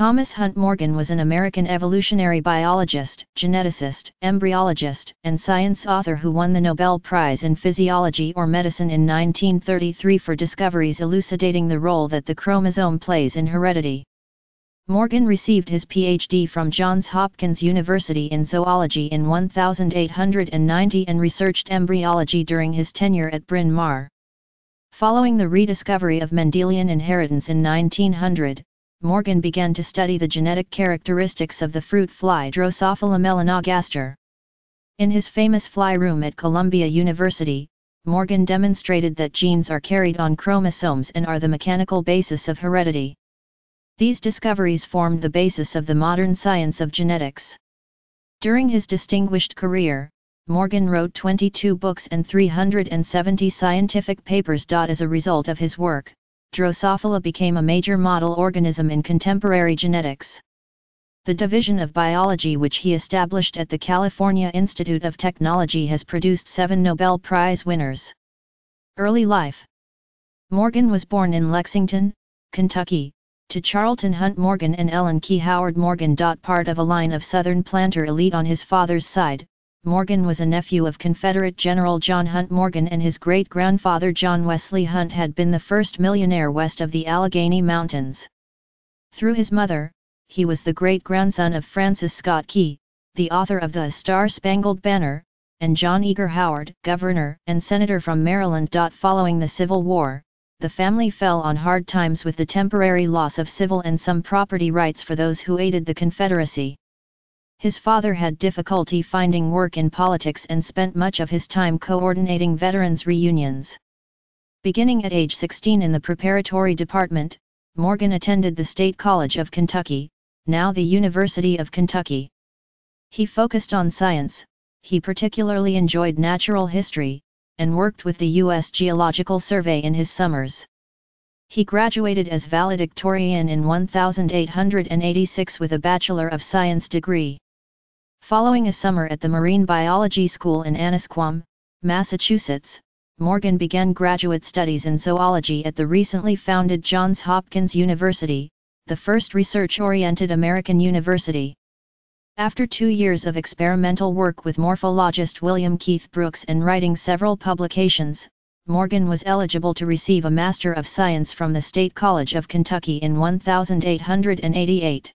Thomas Hunt Morgan was an American evolutionary biologist, geneticist, embryologist, and science author who won the Nobel Prize in Physiology or Medicine in 1933 for discoveries elucidating the role that the chromosome plays in heredity. Morgan received his PhD from Johns Hopkins University in zoology in 1890 and researched embryology during his tenure at Bryn Mawr. Following the rediscovery of Mendelian inheritance in 1900, Morgan began to study the genetic characteristics of the fruit fly Drosophila melanogaster. In his famous fly room at Columbia University, Morgan demonstrated that genes are carried on chromosomes and are the mechanical basis of heredity. These discoveries formed the basis of the modern science of genetics. During his distinguished career, Morgan wrote 22 books and 370 scientific papers. As a result of his work, Drosophila became a major model organism in contemporary genetics. The division of biology which he established at the California Institute of Technology has produced seven Nobel Prize winners. Early life Morgan was born in Lexington, Kentucky, to Charlton Hunt Morgan and Ellen Key Howard Morgan. Part of a line of Southern planter elite on his father's side, Morgan was a nephew of Confederate General John Hunt Morgan and his great-grandfather John Wesley Hunt had been the first millionaire west of the Allegheny Mountains. Through his mother, he was the great-grandson of Francis Scott Key, the author of the Star-Spangled Banner, and John Eager Howard, governor and senator from Maryland. Following the Civil War, the family fell on hard times with the temporary loss of civil and some property rights for those who aided the Confederacy. His father had difficulty finding work in politics and spent much of his time coordinating veterans' reunions. Beginning at age 16 in the preparatory department, Morgan attended the State College of Kentucky, now the University of Kentucky. He focused on science, he particularly enjoyed natural history, and worked with the U.S. Geological Survey in his summers. He graduated as valedictorian in 1886 with a Bachelor of Science degree. Following a summer at the Marine Biology School in Annisquam, Massachusetts, Morgan began graduate studies in zoology at the recently founded Johns Hopkins University, the first research-oriented American university. After two years of experimental work with morphologist William Keith Brooks and writing several publications, Morgan was eligible to receive a Master of Science from the State College of Kentucky in 1888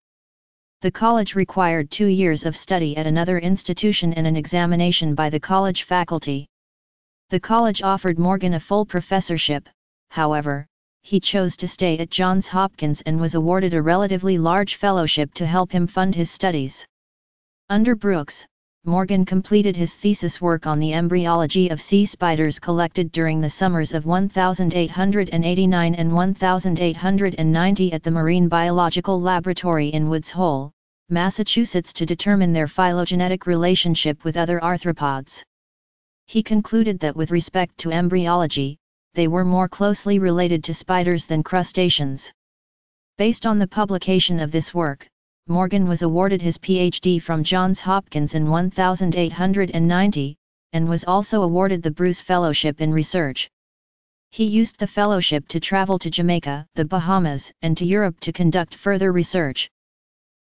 the college required two years of study at another institution and an examination by the college faculty. The college offered Morgan a full professorship, however, he chose to stay at Johns Hopkins and was awarded a relatively large fellowship to help him fund his studies. Under Brooks, Morgan completed his thesis work on the embryology of sea spiders collected during the summers of 1889 and 1890 at the Marine Biological Laboratory in Woods Hole, Massachusetts to determine their phylogenetic relationship with other arthropods. He concluded that with respect to embryology, they were more closely related to spiders than crustaceans. Based on the publication of this work, Morgan was awarded his PhD from Johns Hopkins in 1890, and was also awarded the Bruce Fellowship in Research. He used the fellowship to travel to Jamaica, the Bahamas, and to Europe to conduct further research.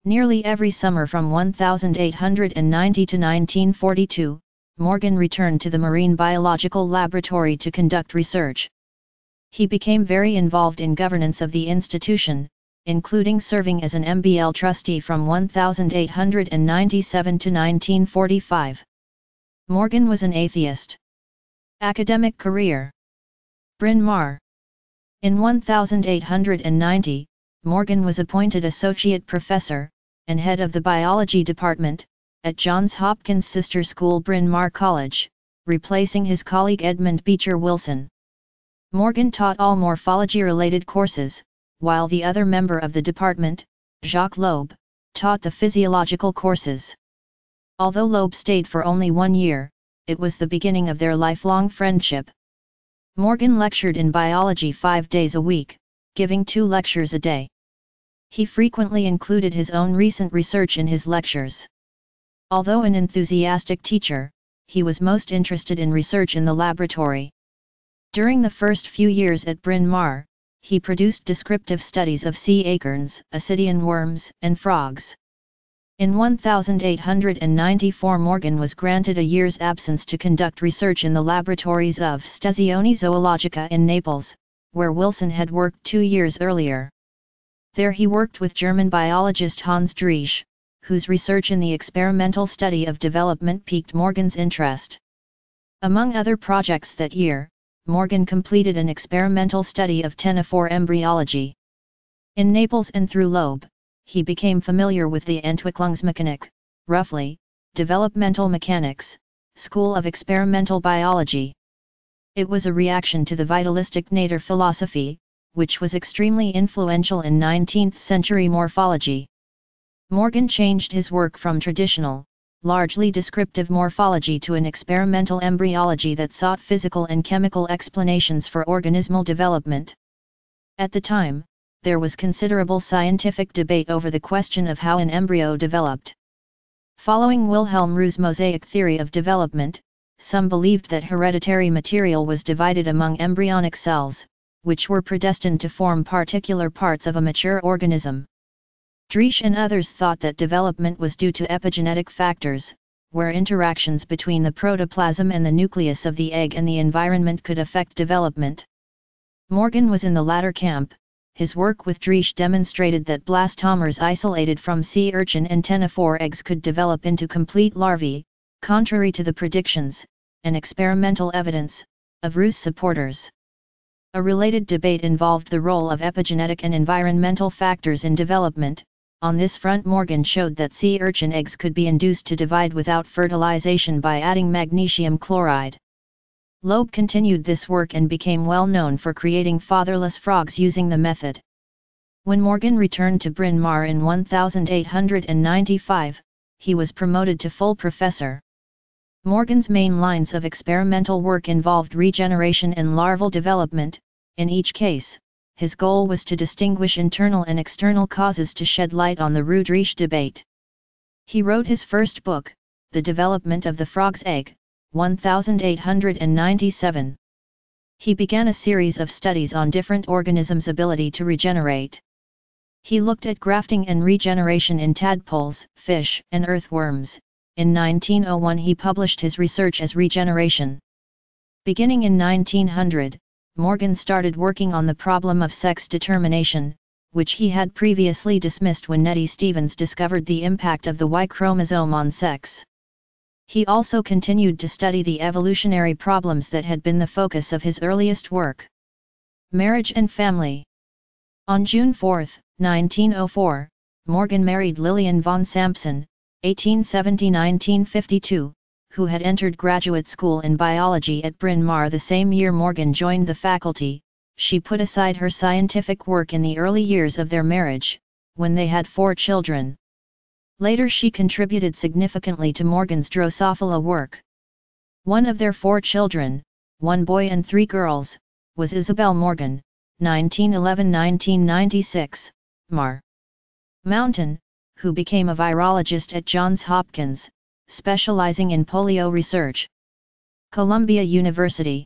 Nearly every summer from 1890 to 1942, Morgan returned to the Marine Biological Laboratory to conduct research. He became very involved in governance of the institution, including serving as an MBL trustee from 1897 to 1945. Morgan was an atheist. Academic career Bryn Mawr In 1890, Morgan was appointed associate professor, and head of the biology department, at Johns Hopkins sister school Bryn Mawr College, replacing his colleague Edmund Beecher Wilson. Morgan taught all morphology-related courses, while the other member of the department, Jacques Loeb, taught the physiological courses. Although Loeb stayed for only one year, it was the beginning of their lifelong friendship. Morgan lectured in biology five days a week, giving two lectures a day. He frequently included his own recent research in his lectures. Although an enthusiastic teacher, he was most interested in research in the laboratory. During the first few years at Bryn Mawr, he produced descriptive studies of sea acorns, ascidian worms, and frogs. In 1894 Morgan was granted a year's absence to conduct research in the laboratories of Stazione Zoologica in Naples, where Wilson had worked two years earlier. There he worked with German biologist Hans Driesch, whose research in the experimental study of development piqued Morgan's interest. Among other projects that year, Morgan completed an experimental study of ctenophore embryology. In Naples and through Loeb, he became familiar with the Entwicklungsmechanik, roughly, developmental mechanics, school of experimental biology. It was a reaction to the vitalistic Natur philosophy, which was extremely influential in 19th-century morphology. Morgan changed his work from traditional, largely descriptive morphology to an experimental embryology that sought physical and chemical explanations for organismal development. At the time, there was considerable scientific debate over the question of how an embryo developed. Following Wilhelm Roux's mosaic theory of development, some believed that hereditary material was divided among embryonic cells, which were predestined to form particular parts of a mature organism. Driesch and others thought that development was due to epigenetic factors, where interactions between the protoplasm and the nucleus of the egg and the environment could affect development. Morgan was in the latter camp, his work with Driesch demonstrated that blastomeres isolated from sea urchin and ctenophore eggs could develop into complete larvae, contrary to the predictions, and experimental evidence, of Roux's supporters. A related debate involved the role of epigenetic and environmental factors in development, on this front Morgan showed that sea urchin eggs could be induced to divide without fertilization by adding magnesium chloride. Loeb continued this work and became well known for creating fatherless frogs using the method. When Morgan returned to Bryn Mawr in 1895, he was promoted to full professor. Morgan's main lines of experimental work involved regeneration and larval development, in each case, his goal was to distinguish internal and external causes to shed light on the Roux-Driesch debate. He wrote his first book, The Development of the Frog's Egg, 1897. He began a series of studies on different organisms' ability to regenerate. He looked at grafting and regeneration in tadpoles, fish, and earthworms. In 1901 he published his research as regeneration. Beginning in 1900, Morgan started working on the problem of sex determination, which he had previously dismissed when Nettie Stevens discovered the impact of the Y chromosome on sex. He also continued to study the evolutionary problems that had been the focus of his earliest work. Marriage and Family On June 4, 1904, Morgan married Lilian Vaughan Sampson, 1870-1952, who had entered graduate school in biology at Bryn Mawr the same year Morgan joined the faculty, she put aside her scientific work in the early years of their marriage, when they had four children. Later she contributed significantly to Morgan's Drosophila work. One of their four children, one boy and three girls, was Isabel Morgan, 1911-1996, Mar. Mountain, who became a virologist at Johns Hopkins, specializing in polio research. Columbia University.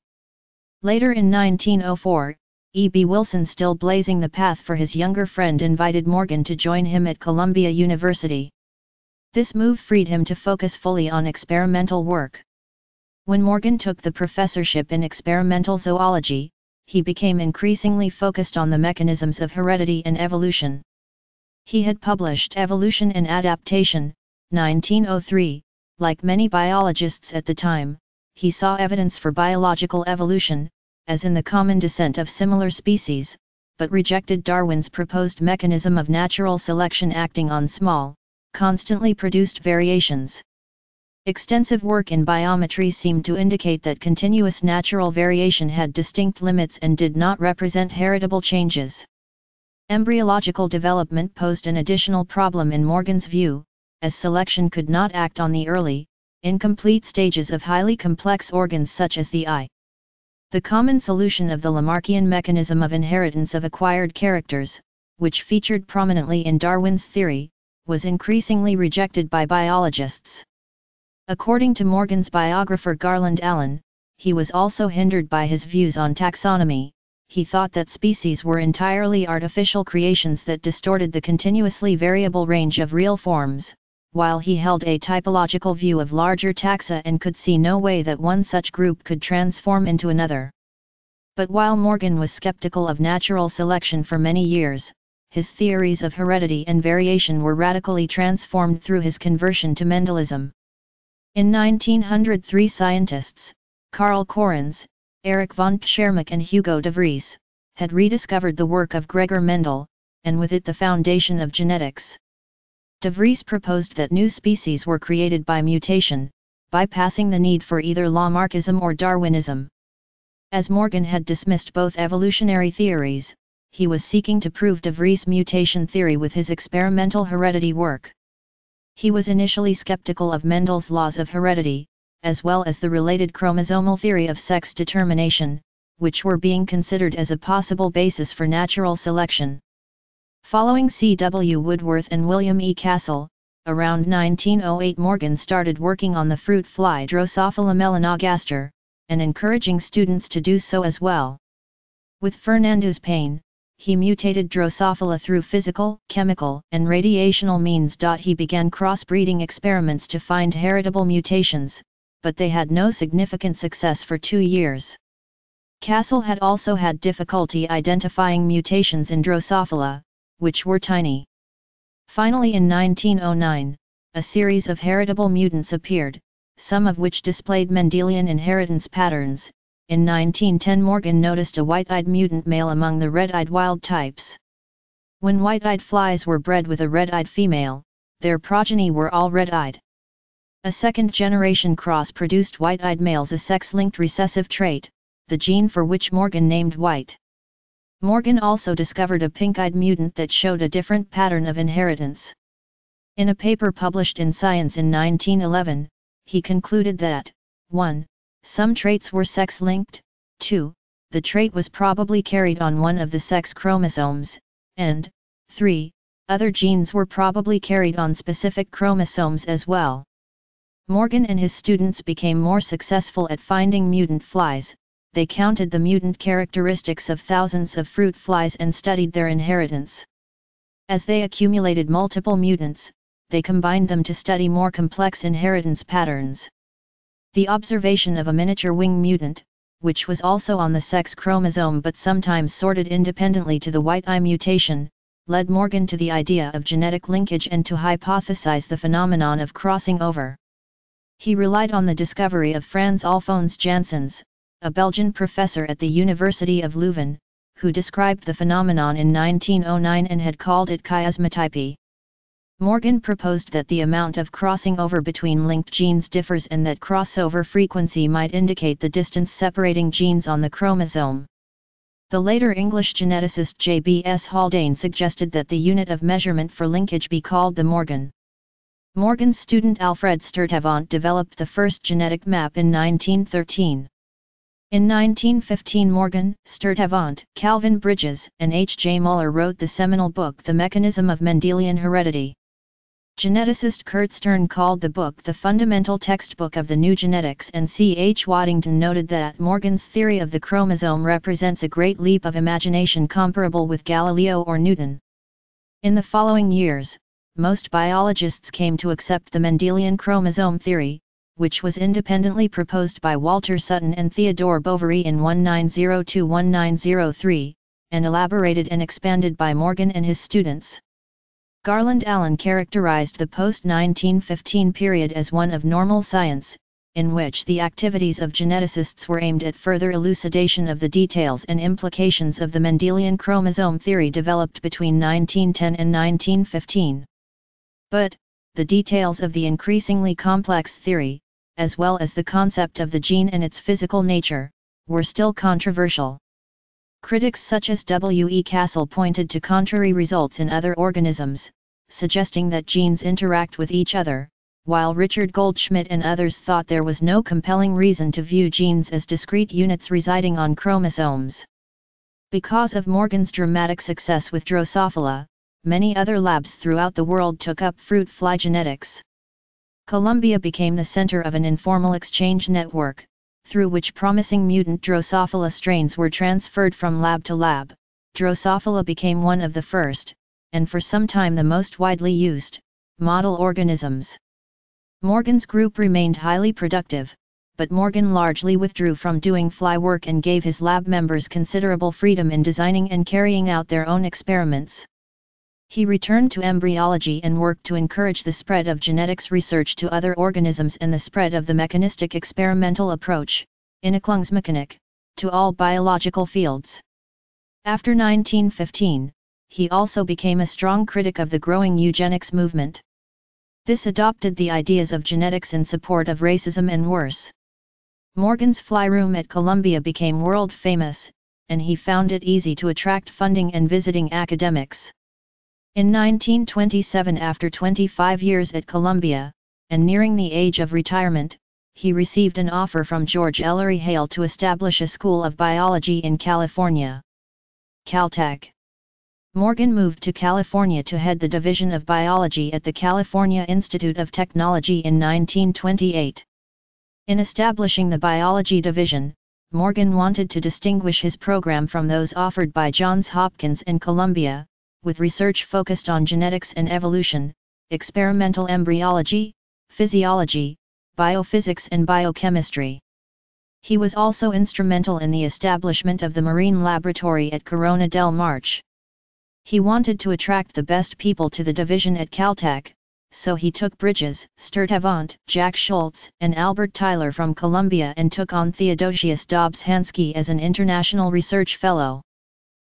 Later in 1904, E. B. Wilson still blazing the path for his younger friend invited Morgan to join him at Columbia University. This move freed him to focus fully on experimental work. When Morgan took the professorship in experimental zoology, he became increasingly focused on the mechanisms of heredity and evolution. He had published Evolution and Adaptation, 1903, like many biologists at the time, he saw evidence for biological evolution, as in the common descent of similar species, but rejected Darwin's proposed mechanism of natural selection acting on small, constantly produced variations. Extensive work in biometry seemed to indicate that continuous natural variation had distinct limits and did not represent heritable changes. Embryological development posed an additional problem in Morgan's view, as selection could not act on the early, incomplete stages of highly complex organs such as the eye. The common solution of the Lamarckian mechanism of inheritance of acquired characters, which featured prominently in Darwin's theory, was increasingly rejected by biologists. According to Morgan's biographer Garland Allen, he was also hindered by his views on taxonomy, he thought that species were entirely artificial creations that distorted the continuously variable range of real forms, while he held a typological view of larger taxa and could see no way that one such group could transform into another. But while Morgan was skeptical of natural selection for many years, his theories of heredity and variation were radically transformed through his conversion to Mendelism. In 1903 scientists, Karl Correns, Erich von Tschermak and Hugo de Vries, had rediscovered the work of Gregor Mendel, and with it the foundation of genetics. De Vries proposed that new species were created by mutation, bypassing the need for either Lamarckism or Darwinism. As Morgan had dismissed both evolutionary theories, he was seeking to prove de Vries' mutation theory with his experimental heredity work. He was initially skeptical of Mendel's laws of heredity, as well as the related chromosomal theory of sex determination, which were being considered as a possible basis for natural selection. Following C. W. Woodworth and William E. Castle, around 1908 Morgan started working on the fruit fly Drosophila melanogaster, and encouraging students to do so as well. With Fernandus Payne, he mutated Drosophila through physical, chemical, and radiational means. He began crossbreeding experiments to find heritable mutations, but they had no significant success for two years. Castle had also had difficulty identifying mutations in Drosophila, which were tiny. Finally in 1909, a series of heritable mutants appeared, some of which displayed Mendelian inheritance patterns. In 1910 Morgan noticed a white-eyed mutant male among the red-eyed wild types. When white-eyed flies were bred with a red-eyed female, their progeny were all red-eyed. A second-generation cross produced white-eyed males a sex-linked recessive trait, the gene for which Morgan named white. Morgan also discovered a pink-eyed mutant that showed a different pattern of inheritance. In a paper published in Science in 1911, he concluded that, 1. Some traits were sex-linked, 2. The trait was probably carried on one of the sex chromosomes, and, 3. Other genes were probably carried on specific chromosomes as well. Morgan and his students became more successful at finding mutant flies, they counted the mutant characteristics of thousands of fruit flies and studied their inheritance. As they accumulated multiple mutants, they combined them to study more complex inheritance patterns. The observation of a miniature wing mutant, which was also on the sex chromosome but sometimes sorted independently to the white eye mutation, led Morgan to the idea of genetic linkage and to hypothesize the phenomenon of crossing over. He relied on the discovery of Franz Alfons Janssens, a Belgian professor at the University of Leuven, who described the phenomenon in 1909 and had called it chiasmatypy. Morgan proposed that the amount of crossing over between linked genes differs and that crossover frequency might indicate the distance separating genes on the chromosome. The later English geneticist J.B.S. Haldane suggested that the unit of measurement for linkage be called the Morgan. Morgan's student Alfred Sturtevant developed the first genetic map in 1913. In 1915 Morgan, Sturtevant, Calvin Bridges, and H. J. Muller wrote the seminal book The Mechanism of Mendelian Heredity. Geneticist Kurt Stern called the book the fundamental textbook of the new genetics and C. H. Waddington noted that Morgan's theory of the chromosome represents a great leap of imagination comparable with Galileo or Newton. In the following years, most biologists came to accept the Mendelian chromosome theory, which was independently proposed by Walter Sutton and Theodore Boveri in 1902-1903, and elaborated and expanded by Morgan and his students. Garland Allen characterized the post-1915 period as one of normal science, in which the activities of geneticists were aimed at further elucidation of the details and implications of the Mendelian chromosome theory developed between 1910 and 1915. But, the details of the increasingly complex theory, as well as the concept of the gene and its physical nature, were still controversial. Critics such as W. E. Castle pointed to contrary results in other organisms, suggesting that genes interact with each other, while Richard Goldschmidt and others thought there was no compelling reason to view genes as discrete units residing on chromosomes. Because of Morgan's dramatic success with Drosophila, many other labs throughout the world took up fruit fly genetics. Columbia became the center of an informal exchange network, through which promising mutant Drosophila strains were transferred from lab to lab, Drosophila became one of the first, and for some time the most widely used, model organisms. Morgan's group remained highly productive, but Morgan largely withdrew from doing fly work and gave his lab members considerable freedom in designing and carrying out their own experiments. He returned to embryology and worked to encourage the spread of genetics research to other organisms and the spread of the mechanistic experimental approach, Entwicklungsmechanik, to all biological fields. After 1915, he also became a strong critic of the growing eugenics movement. This adopted the ideas of genetics in support of racism and worse. Morgan's fly room at Columbia became world famous, and he found it easy to attract funding and visiting academics. In 1927 after 25 years at Columbia, and nearing the age of retirement, he received an offer from George Ellery Hale to establish a school of biology in California. Caltech. Morgan moved to California to head the Division of Biology at the California Institute of Technology in 1928. In establishing the Biology Division, Morgan wanted to distinguish his program from those offered by Johns Hopkins and Columbia, with research focused on genetics and evolution, experimental embryology, physiology, biophysics and biochemistry. He was also instrumental in the establishment of the Marine Laboratory at Corona del Mar. He wanted to attract the best people to the division at Caltech, so he took Bridges, Sturtevant, Jack Schultz, and Albert Tyler from Columbia and took on Theodosius Dobzhansky as an international research fellow.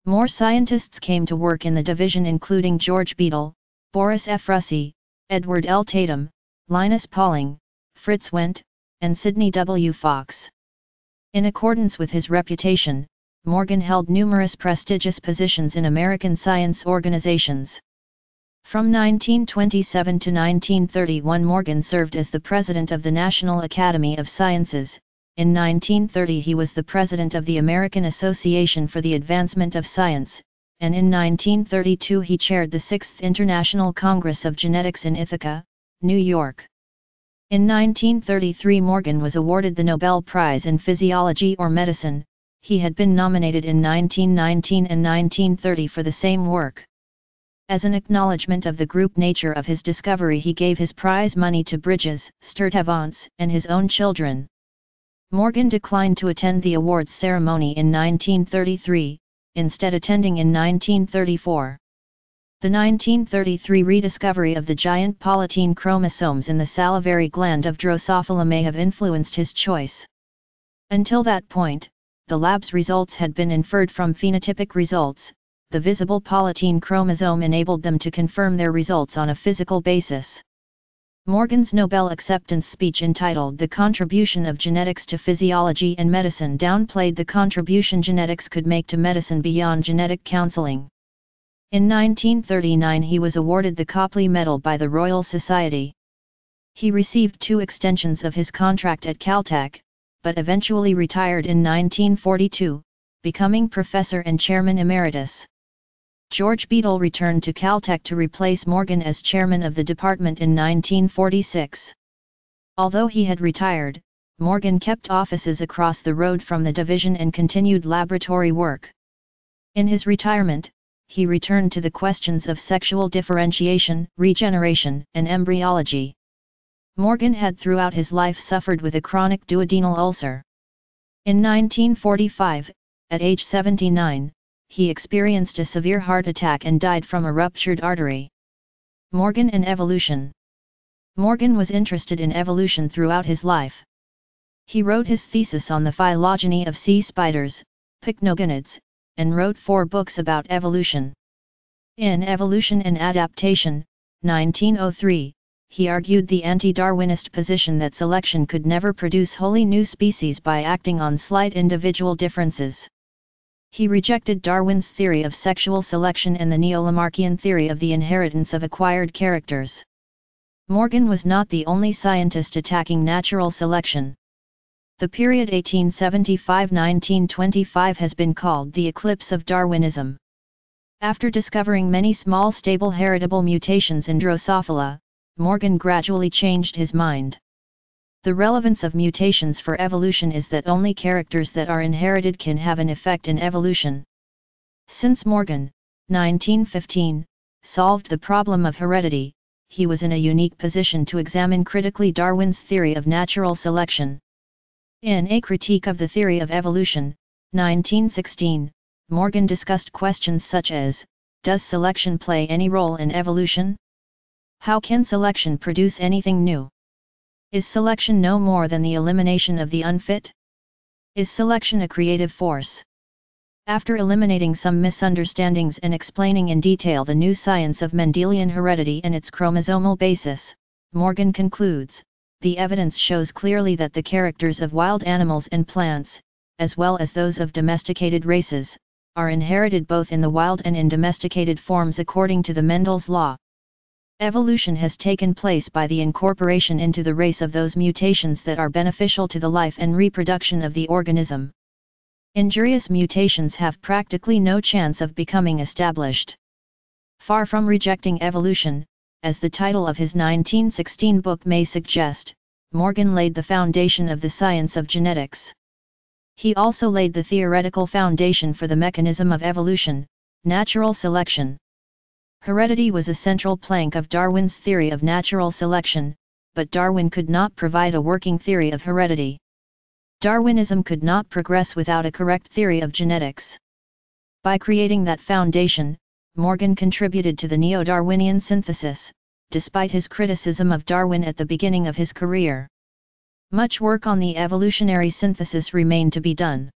More scientists came to work in the division including George Beadle, Boris Ephrussi, Edward L. Tatum, Linus Pauling, Frits Went, and Sidney W. Fox. In accordance with his reputation, Morgan held numerous prestigious positions in American science organizations. From 1927 to 1931 Morgan served as the president of the National Academy of Sciences, in 1930 he was the president of the American Association for the Advancement of Science, and in 1932 he chaired the 6th International Congress of Genetics in Ithaca, New York. In 1933 Morgan was awarded the Nobel Prize in Physiology or Medicine, he had been nominated in 1919 and 1930 for the same work. As an acknowledgement of the group nature of his discovery he gave his prize money to Bridges, Sturtevant, and his own children. Morgan declined to attend the awards ceremony in 1933, instead attending in 1934. The 1933 rediscovery of the giant polytene chromosomes in the salivary gland of Drosophila may have influenced his choice. Until that point, the lab's results had been inferred from phenotypic results, the visible polytene chromosome enabled them to confirm their results on a physical basis. Morgan's Nobel acceptance speech entitled The Contribution of Genetics to Physiology and Medicine downplayed the contribution genetics could make to medicine beyond genetic counseling. In 1939 he was awarded the Copley Medal by the Royal Society. He received two extensions of his contract at Caltech, but eventually retired in 1942, becoming professor and chairman emeritus. George Beadle returned to Caltech to replace Morgan as chairman of the department in 1946. Although he had retired, Morgan kept offices across the road from the division and continued laboratory work. In his retirement, he returned to the questions of sexual differentiation, regeneration, and embryology. Morgan had throughout his life suffered with a chronic duodenal ulcer. In 1945, at age 79, he experienced a severe heart attack and died from a ruptured artery. Morgan and Evolution Morgan was interested in evolution throughout his life. He wrote his thesis on the phylogeny of sea spiders, pycnogonids, and wrote four books about evolution. In Evolution and Adaptation, 1903, he argued the anti-Darwinist position that selection could never produce wholly new species by acting on slight individual differences. He rejected Darwin's theory of sexual selection and the neo-Lamarckian theory of the inheritance of acquired characters. Morgan was not the only scientist attacking natural selection. The period 1875-1925 has been called the eclipse of Darwinism. After discovering many small stable heritable mutations in Drosophila, Morgan gradually changed his mind. The relevance of mutations for evolution is that only characters that are inherited can have an effect in evolution. Since Morgan, 1915, solved the problem of heredity, he was in a unique position to examine critically Darwin's theory of natural selection. In A Critique of the Theory of Evolution, 1916, Morgan discussed questions such as, Does selection play any role in evolution? How can selection produce anything new? Is selection no more than the elimination of the unfit? Is selection a creative force? After eliminating some misunderstandings and explaining in detail the new science of Mendelian heredity and its chromosomal basis, Morgan concludes, the evidence shows clearly that the characters of wild animals and plants, as well as those of domesticated races, are inherited both in the wild and in domesticated forms according to the Mendel's law. Evolution has taken place by the incorporation into the race of those mutations that are beneficial to the life and reproduction of the organism. Injurious mutations have practically no chance of becoming established. Far from rejecting evolution, as the title of his 1916 book may suggest, Morgan laid the foundation of the science of genetics. He also laid the theoretical foundation for the mechanism of evolution, natural selection. Heredity was a central plank of Darwin's theory of natural selection, but Darwin could not provide a working theory of heredity. Darwinism could not progress without a correct theory of genetics. By creating that foundation, Morgan contributed to the neo-Darwinian synthesis, despite his criticism of Darwin at the beginning of his career. Much work on the evolutionary synthesis remained to be done.